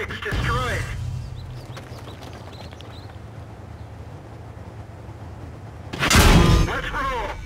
optics destroyed. Let's roll!